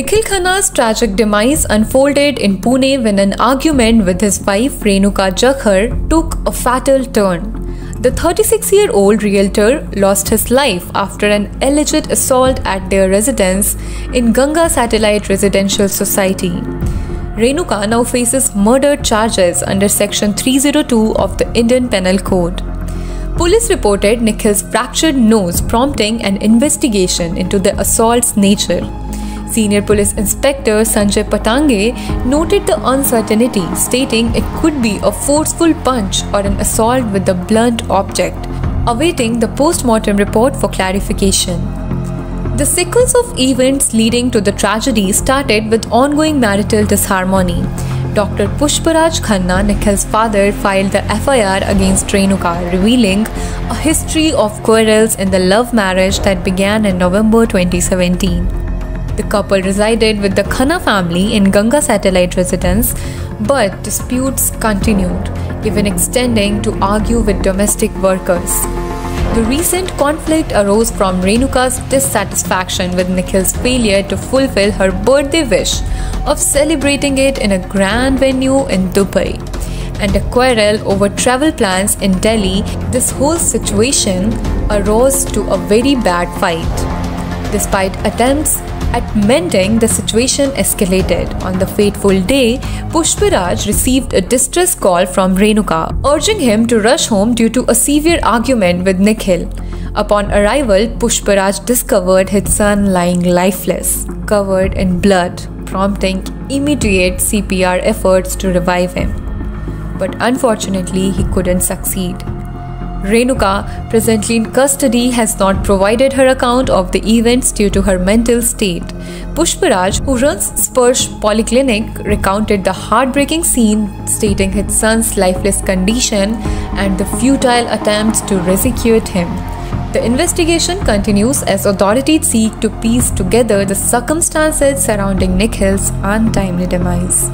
Nikhil Khanna's tragic demise unfolded in Pune when an argument with his wife Renuka Jakhar took a fatal turn. The 36 year old realtor lost his life after an alleged assault at their residence in Ganga Satellite Residential Society. Renuka now faces murder charges under Section 302 of the Indian Penal Code. Police reported Nikhil's fractured nose, prompting an investigation into the assault's nature. Senior Police Inspector Sanjay Patange noted the uncertainty, stating it could be a forceful punch or an assault with a blunt object, awaiting the post mortem report for clarification. The sequence of events leading to the tragedy started with ongoing marital disharmony. Dr. Pushparaj Khanna, Nikhil's father, filed the FIR against Renuka, revealing a history of quarrels in the love marriage that began in November 2017. The couple resided with the Khanna family in Ganga Satellite Residence, but disputes continued, even extending to argue with domestic workers. The recent conflict arose from Renuka's dissatisfaction with Nikhil's failure to fulfill her birthday wish of celebrating it in a grand venue in Dubai and a quarrel over travel plans in Delhi. This whole situation arose to a very bad fight. Despite attempts at mending, the situation escalated. On the fateful day, Pushparaj received a distress call from Renuka, urging him to rush home due to a severe argument with Nikhil. Upon arrival, Pushparaj discovered his son lying lifeless, covered in blood, prompting immediate CPR efforts to revive him. But unfortunately, he couldn't succeed. Renuka, presently in custody, has not provided her account of the events due to her mental state. Pushparaj, who runs Sparsh Polyclinic, recounted the heartbreaking scene, stating his son's lifeless condition and the futile attempts to rescue him. The investigation continues as authorities seek to piece together the circumstances surrounding Nikhil's untimely demise.